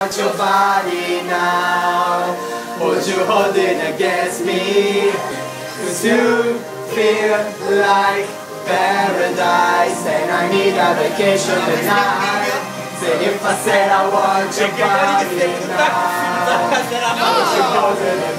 want your body now Hold you holding against me? Cause you feel like paradise And I need a vacation tonight Say if I said I want your body now Would you holding?